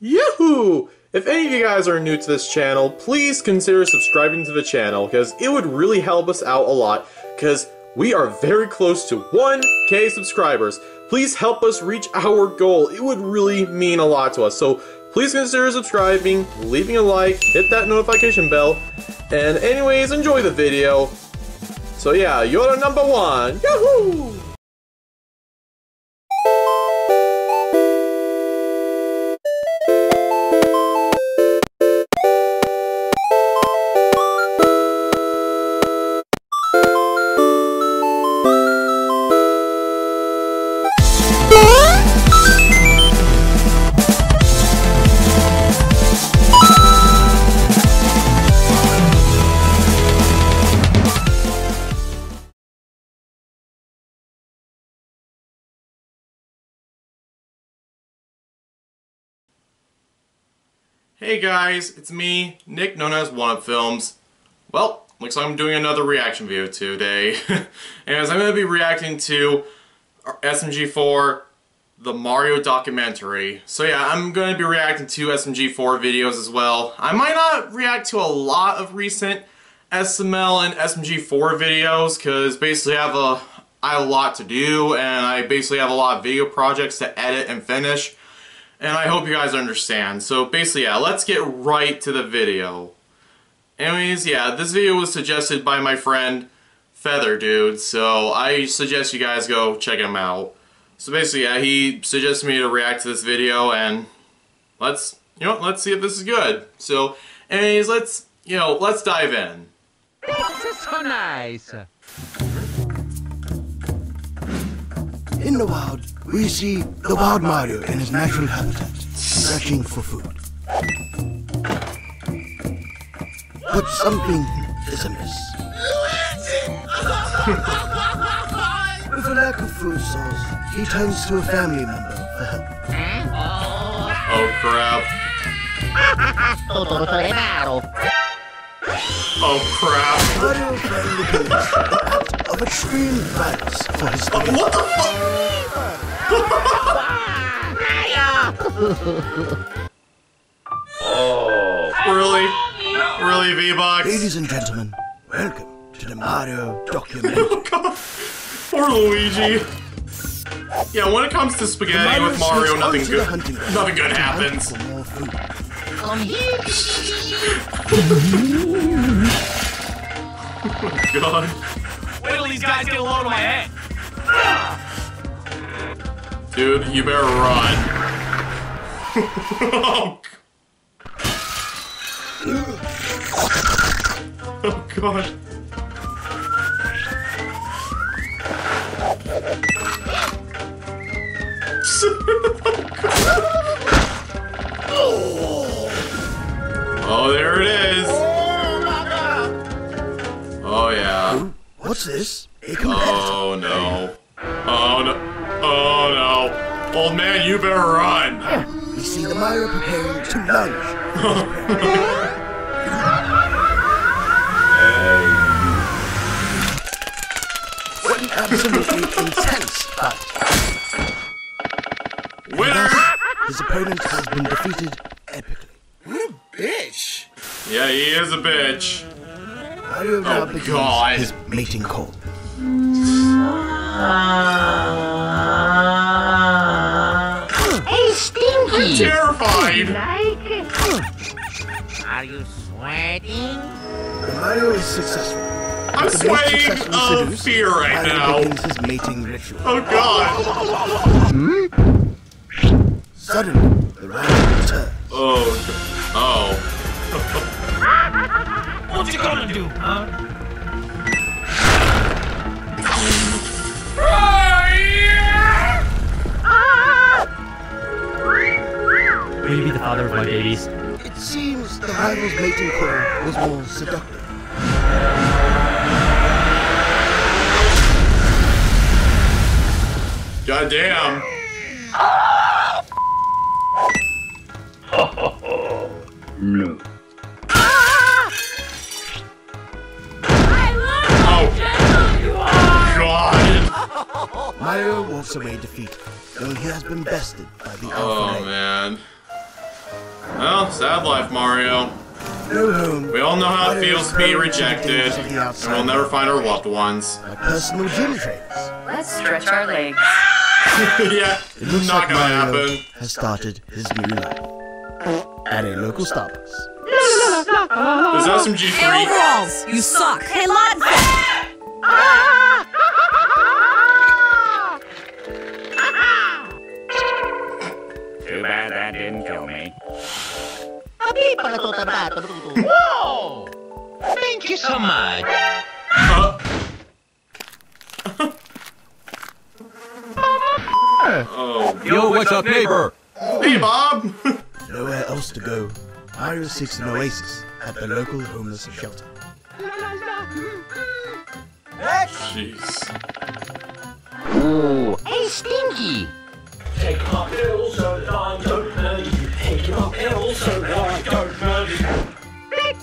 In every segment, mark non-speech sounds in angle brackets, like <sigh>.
Yahoo! If any of you guys are new to this channel, please consider subscribing to the channel because it would really help us out a lot because we are very close to 1k subscribers. Please help us reach our goal. It would really mean a lot to us. So please consider subscribing, leaving a like, hit that notification bell, and anyways, enjoy the video. So yeah, you're number one. Yahoo! Hey guys, it's me, Nick, known as One Up Filmz. Well, looks like I'm doing another reaction video today. <laughs> As I'm going to be reacting to SMG4, the Mario documentary. So yeah, I'm going to be reacting to SMG4 videos as well. I might not react to a lot of recent SML and SMG4 videos, because basically I have a I have a lot to do, and I basically have a lot of video projects to edit and finish and I hope you guys understand. So basically, yeah, let's get right to the video. Anyways, yeah, this video was suggested by my friend Feather Dude, so I suggest you guys go check him out. So basically, yeah, he suggested me to react to this video, and let's, you know, let's see if this is good. So, anyways, let's, you know, let's dive in. This is so nice. In the wild, we see the wild Mario in his natural habitat, searching for food. But something is amiss. <laughs> With a lack of food source, he turns to a family member for help. <laughs> Oh crap. <laughs> Oh crap. Mario finally the act of a extreme violence for his spaghetti. What the fuck? <laughs> Really? Really, V-Bucks? Ladies and gentlemen, welcome to the Mario documentary. <laughs> Poor Luigi. Yeah, when it comes to spaghetti with Mario, nothing onto the good, hunting nothing good to hunt happens. for more food. Um, <laughs> oh, God. Wait till these guys get a load of my head. Dude, you better run. oh. oh god. oh, there it is. What's this? A competitor. Oh no. Oh no. Oh no. Old man, you better run. We see the Mario preparing to lunge. <laughs> What an absolutely intense fight. Winner! His opponent has been defeated epically. What a bitch! Yeah, he is a bitch. Mario now Oh, begins God. his mating call. Hey, Stinky! Terrified. Like it? Are you sweating? The Mario is successful. I'm To make sweating successfully of seduced, fear right Mario now. begins his mating ritual. Oh god. Hmm? Suddenly, the rival returns. Oh. Oh. <laughs> What you gonna do, huh? Will you be the father of my babies? It seems the rival's mating call was more seductive. God damn. No. <laughs> Mario walks away defeated, though he has been bested by the Oh Alpha man. Well, sad life, Mario. No home. We all know how it feels to be thrown into the rejected, dangers of the and we'll never find our loved ones. My personal gym trainers. Let's stretch our legs. <laughs> yeah, It looks not like gonna Mario happen. has started his new life at a local Starbucks. Is SMG3? Overalls, you suck. Hey, lads. Whoa! Thank you so much. Uh. <laughs> oh, Yo, what's up, neighbor? hey, Bob. <laughs> Nowhere else to go. Mario seeks an oasis at the local homeless shelter. Jeez. Ooh. Hey, Stinky!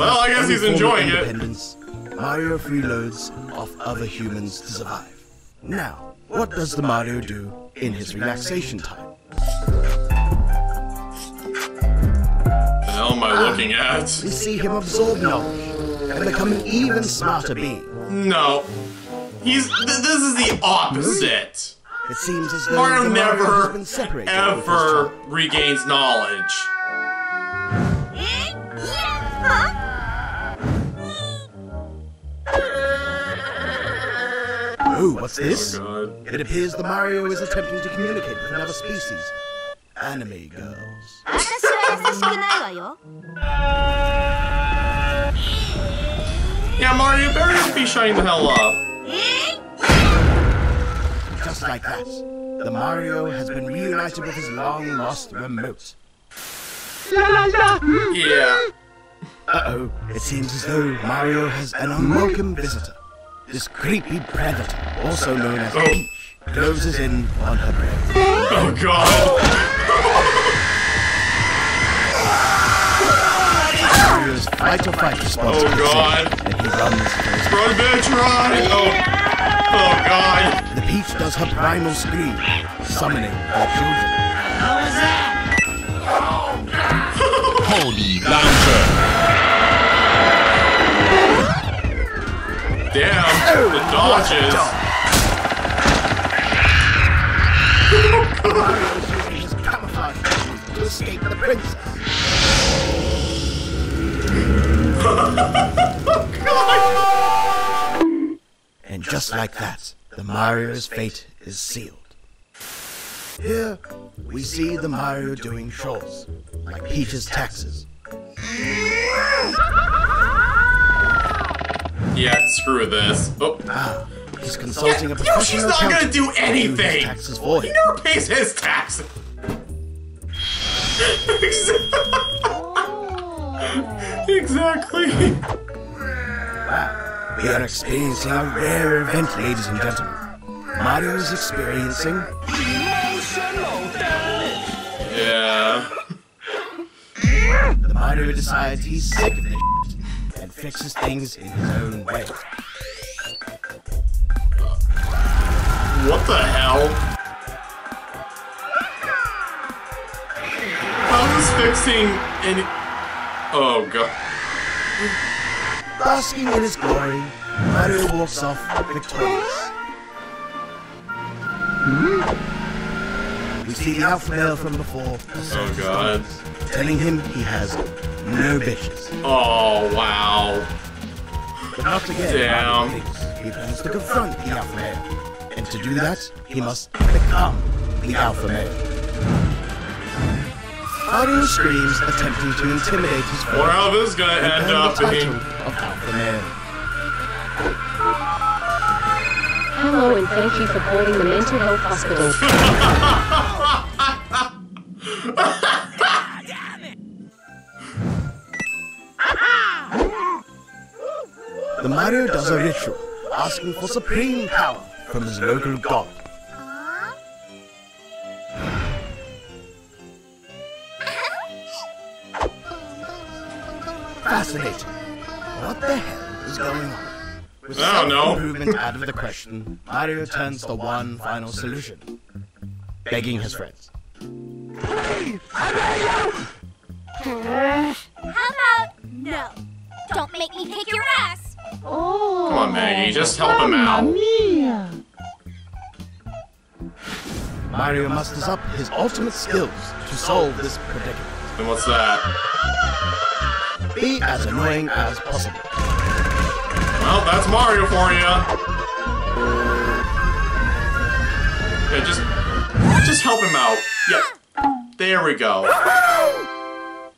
Well, I guess he's enjoying it. independence, Mario freeloads off other humans to survive. Now, what does the Mario do in his relaxation time? the hell am I ah, looking at? We see him absorb knowledge and become an even smarter being. No. He's. Th this is the opposite. It seems as though Mario the Mario has never, been separated with his ever regains knowledge. Ooh, what's this? Oh, it appears the Mario is attempting to communicate with another species. Anime girls. yeah, Mario, better just be shutting the hell up. Just like that, the Mario has been reunited with his long-lost remote. Yeah. Uh-oh, it seems as though Mario has an unwelcome visitor. This creepy predator, also known as Oh. Peach, closes in on her prey. Oh god. Mario's fight or fight response Oh, kicks God. and he runs for Run, bitch, run! Oh. Oh god. The Peach does her primal scream, summoning her children. Holy launcher! Dodges. And just like that, the Mario's fate is sealed. Here, we see the Mario doing chores, like Peach's taxes. Yeah, screw this. Oh. Ah, he's consulting Yeah, a no, professional she's not gonna do anything. taxes for He never pays his taxes. <laughs> exactly. Wow, We are experiencing a rare event, ladies and gentlemen. Mario is experiencing Yeah. <laughs> The Mario decides he's sick of this shit and fixes things in his own way. What the hell? How is fixing any? Oh god. Basking in his glory, Mario walks off victorious. We hmm? See the alpha male from before Oh god. telling him he has no bitches. Oh wow. But not again. Damn. Mario He plans to confront the alpha male. And to do that, he must become the alpha male. Mario screams, attempting to intimidate his Wonder foe. how this is gonna end the up title being. of alpha male. Hello and thank you for calling the mental health hospital. <laughs> asking for supreme power from his local god. Fascinating. What the hell is going on? With I don't self-improvement out of the question, Mario turns to one final solution. Begging his friends. Please, I beg you! How about no? Don't make me kick your ass. Oh. Come on, Meggy, oh. just help him out. Mario musters up his ultimate skills to solve this predicament. And what's that? Be as annoying as possible. Well, that's Mario for you. Yeah, just, just help him out. Yeah, there we go.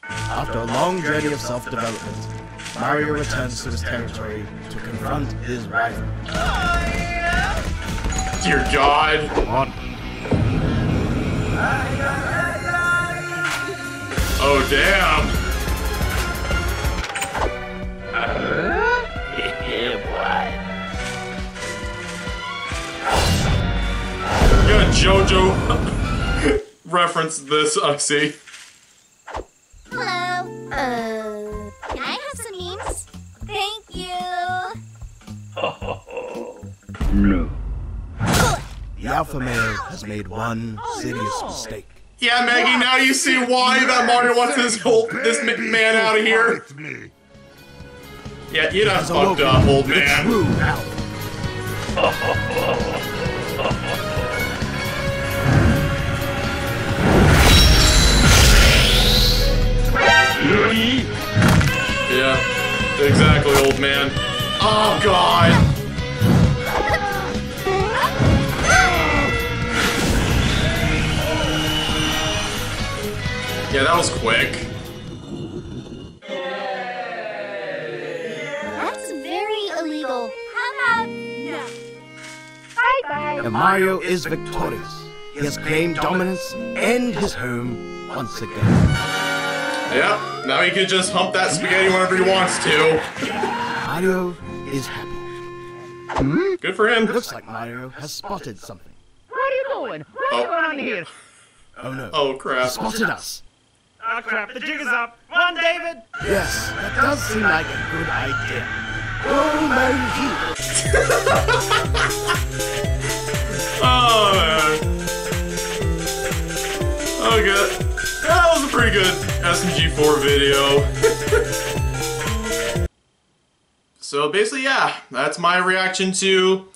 After a long journey of self-development, Mario returns to his territory to confront his rival. Dear God. Oh damn. <laughs> Yeah, JoJo <laughs> reference this, I see. The alpha male has made one serious mistake. Yeah, Meggy, now you see why that Mario wants this whole this ma- man out of here. Yeah, you done fucked up, old man. Yeah, exactly, old man. Oh god. Yeah, that was quick. That's very illegal. How about no? And Mario is victorious. He has claimed dominance and his home once again. Yeah, now he can just hump that spaghetti whenever he wants to. Mario is happy. Hmm? Good for him. Looks like Mario has spotted something. Where are you going? Where are you Oh. going here? Oh no. Oh He crap. spotted us. Oh crap, the jig is up. Run, David! Yes, that does seem like a good idea. Oh, Mario! Oh man. Okay. That was a pretty good SMG4 video. <laughs> so basically, yeah, that's my reaction to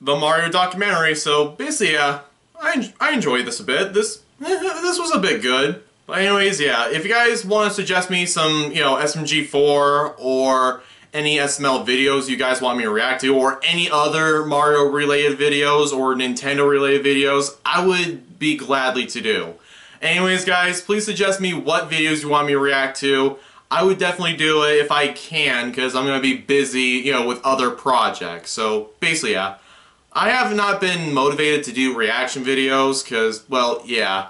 the Mario documentary. So basically, yeah, I, en- I enjoyed this a bit. This <laughs> this was a bit good. But anyways, yeah, if you guys want to suggest me some, you know, SMG4 or any SML videos you guys want me to react to, or any other Mario related videos or Nintendo related videos, I would be gladly to do. Anyways, guys, please suggest me what videos you want me to react to. I would definitely do it if I can, because I'm going to be busy, you know, with other projects. So, basically, yeah. I have not been motivated to do reaction videos, because, well, yeah.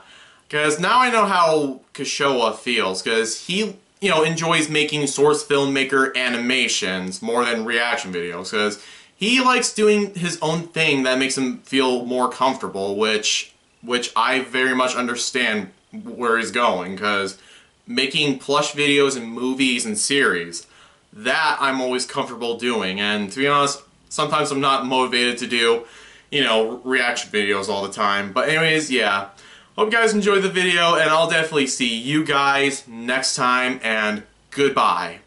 Because now I know how Kashowa feels, because he, you know, enjoys making source filmmaker animations more than reaction videos, because he likes doing his own thing that makes him feel more comfortable, which, which I very much understand where he's going, because making plush videos and movies and series, that I'm always comfortable doing, and to be honest, sometimes I'm not motivated to do, you know, reaction videos all the time. But anyways, yeah. Hope you guys enjoyed the video, and I'll definitely see you guys next time, and goodbye.